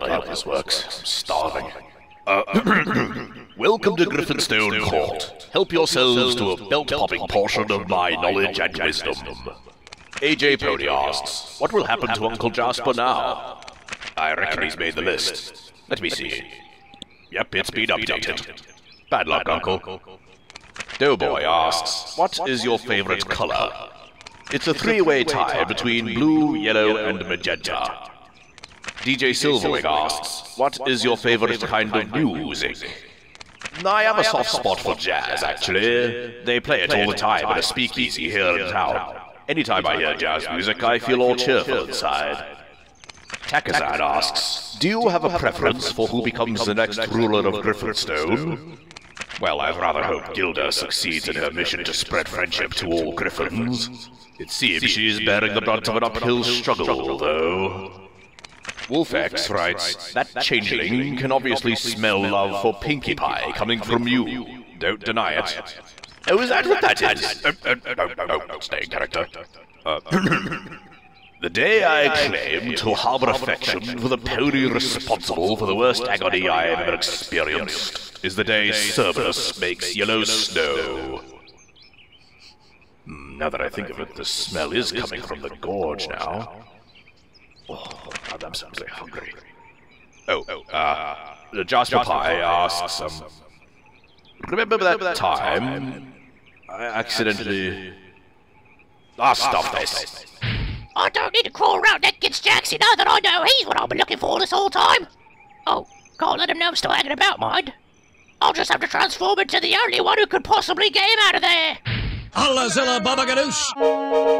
this works. I'm starving. Uh, welcome to Griffonstone Court. Help yourselves to a belt-popping portion of my knowledge and wisdom. AJ Pony asks, what will happen to Uncle Jasper now? I reckon he's made the list. Let me see. Yep, it's been updated. Bad luck, Uncle. Doughboy asks, what is your favorite color? It's a three-way tie between blue, yellow, and magenta. DJ Silverwing asks, what is your favorite kind of music? I have a soft spot for jazz, actually. They play it all the time at a speakeasy here in town. Anytime I hear jazz music, I feel all cheerful inside. Takisan asks, do you have a preference for who becomes the next ruler of Griffonstone? Well, I'd rather hope Gilda succeeds in her mission to spread friendship to all Griffins. It seems she is bearing the brunt of an uphill struggle, though. Wolfex writes, that changeling can obviously smell love for Pinkie Pie coming from you. Don't deny it. Oh, is that what that is? Uh, uh, no, no, no, stay in character. Uh, the day I claim to harbor affection for the pony responsible for the worst agony I have ever experienced is the day Cerberus makes yellow snow. Hmm, Now that I think of it, the smell is coming from the gorge now. Oh, I'm simply hungry. Oh, uh, the Jasper Pie asks, um, remember that time I accidentally... Ah, stop this. I don't need to crawl around Netkins Jackson now that I know he's what I've been looking for this whole time. Oh, can't let him know I'm still hanging about, mind. I'll just have to transform into the only one who could possibly get him out of there. Allah Zilla Baba Ganoush!